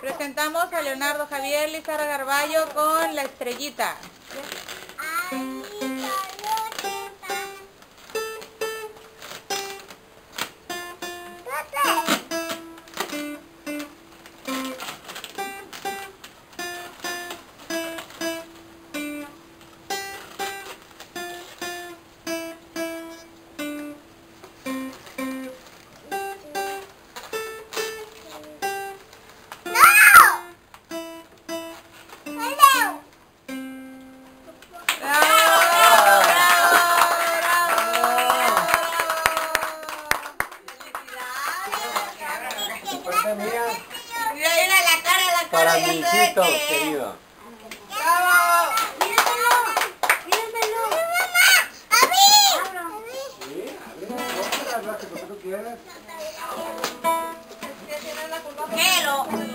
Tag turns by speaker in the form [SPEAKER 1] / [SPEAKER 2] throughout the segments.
[SPEAKER 1] Presentamos a Leonardo Javier Lizarra Garballo con La Estrellita.
[SPEAKER 2] Mira,
[SPEAKER 3] Mira, mira la cara, la
[SPEAKER 2] para
[SPEAKER 3] cara. ya
[SPEAKER 2] mi hijito
[SPEAKER 3] que-
[SPEAKER 2] querido.
[SPEAKER 3] ¡Bravo! Míramelo, míramelo.
[SPEAKER 2] Sí, abre la que tú quieres.
[SPEAKER 1] Espérate,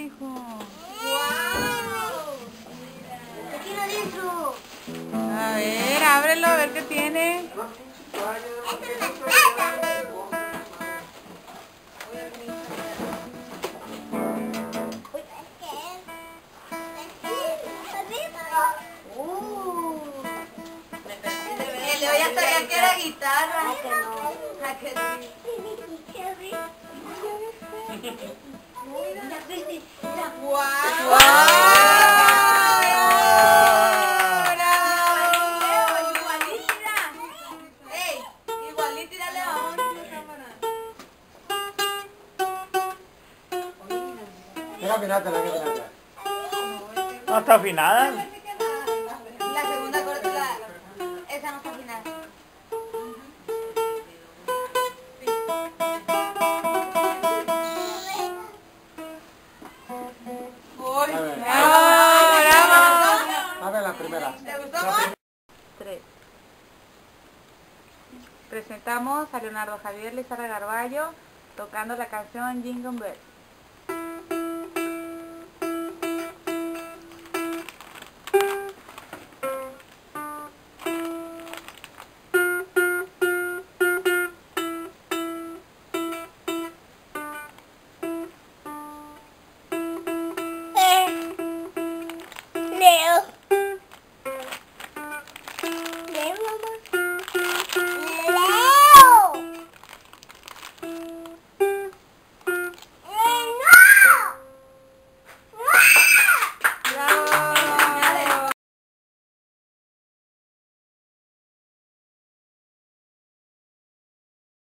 [SPEAKER 1] hijo.
[SPEAKER 3] wow. ¿Qué tiene adentro?
[SPEAKER 1] A ver, ábrelo, a ver qué tiene.
[SPEAKER 3] Le voy a traer que era guitarra. ¿A que
[SPEAKER 2] Mirate.
[SPEAKER 4] No está afinada.
[SPEAKER 3] La segunda corte, la, esa no está final.
[SPEAKER 1] ¡Bravo, bravo!
[SPEAKER 2] A ver la primera.
[SPEAKER 3] ¿Te gustó más?
[SPEAKER 1] Tres. Presentamos a Leonardo Javier Lizarra Garballo tocando la canción Jingle Bell.